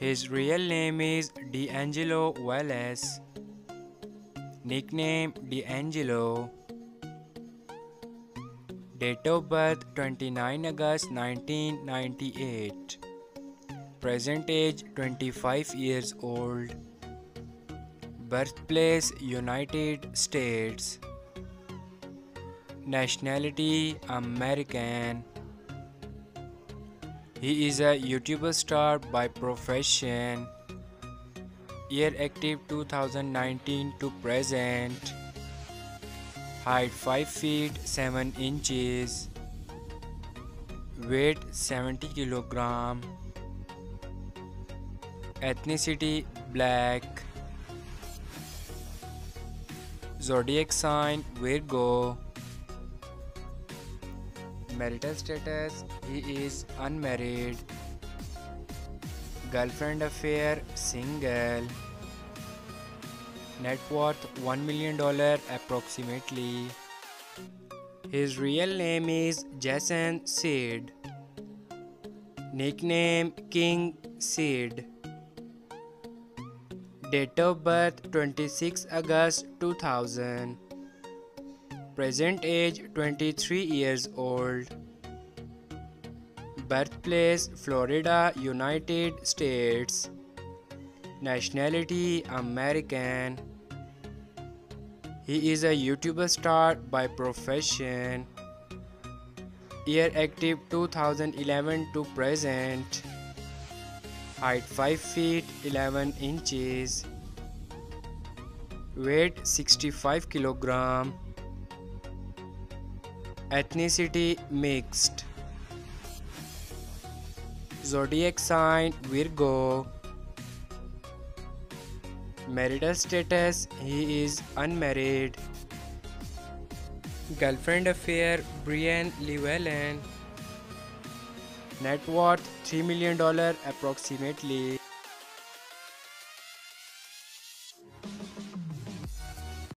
His real name is D'Angelo Wallace. Nickname D'Angelo. Date of birth 29 August 1998. Present age 25 years old. Birthplace United States. Nationality American. He is a YouTuber star by profession. Year active 2019 to present. Height 5 feet 7 inches. Weight 70 kilogram. Ethnicity black. Zodiac sign Virgo. Marital status He is unmarried. Girlfriend affair Single. Net worth $1 million approximately. His real name is Jason Cid. Nickname King Cid. Date of birth 26 August 2000. Present age 23 years old. Birthplace Florida, United States. Nationality American. He is a YouTuber star by profession. Year active 2011 to present. Height 5 feet 11 inches. Weight 65 kilogram. Ethnicity mixed. Zodiac sign Virgo. Marital status He is unmarried. Girlfriend affair Brian Llewellyn. Net worth $3 million approximately.